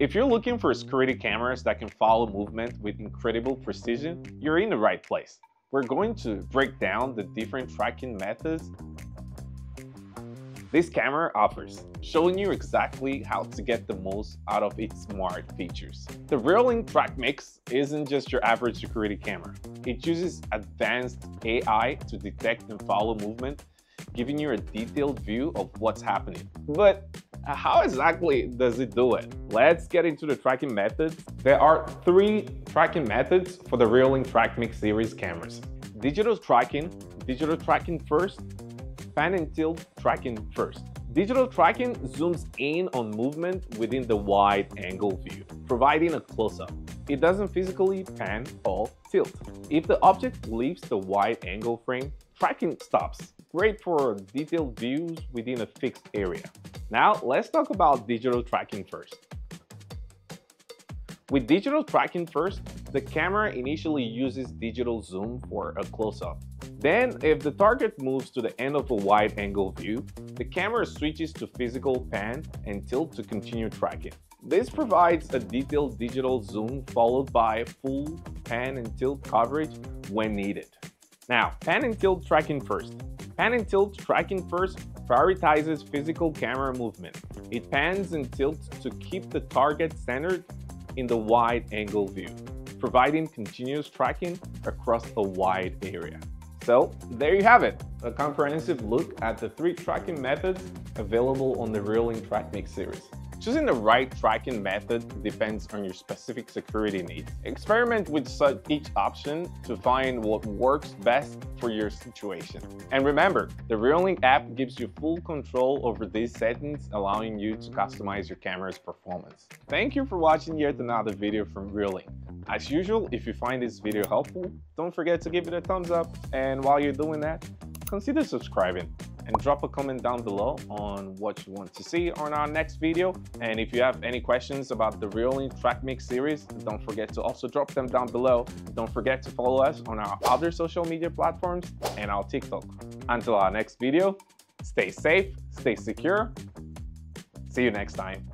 If you're looking for security cameras that can follow movement with incredible precision, you're in the right place. We're going to break down the different tracking methods this camera offers, showing you exactly how to get the most out of its smart features. The Reolink TrackMix isn't just your average security camera. It uses advanced AI to detect and follow movement, giving you a detailed view of what's happening. But how exactly does it do it? Let's get into the tracking methods. There are three tracking methods for the Reolink TrackMix series cameras. Digital tracking, digital tracking first, pan and tilt tracking first. Digital tracking zooms in on movement within the wide angle view, providing a close-up. It doesn't physically pan or tilt. If the object leaves the wide angle frame, tracking stops. Great for detailed views within a fixed area. Now let's talk about digital tracking first. With digital tracking first, the camera initially uses digital zoom for a close-up. Then, if the target moves to the end of a wide-angle view, the camera switches to physical pan and tilt to continue tracking. This provides a detailed digital zoom followed by full pan and tilt coverage when needed. Now, pan and tilt tracking first. Pan and tilt tracking first prioritizes physical camera movement. It pans and tilts to keep the target centered in the wide angle view, providing continuous tracking across a wide area. So there you have it, a comprehensive look at the three tracking methods available on the Reolink TrackMix series. Choosing the right tracking method depends on your specific security needs. Experiment with each option to find what works best for your situation. And remember, the Reolink app gives you full control over these settings, allowing you to customize your camera's performance. Thank you for watching yet another video from Reolink. As usual, if you find this video helpful, don't forget to give it a thumbs up. And while you're doing that, consider subscribing and drop a comment down below on what you want to see on our next video. And if you have any questions about the Reolink TrackMix series, don't forget to also drop them down below. Don't forget to follow us on our other social media platforms and our TikTok. Until our next video, stay safe, stay secure. See you next time.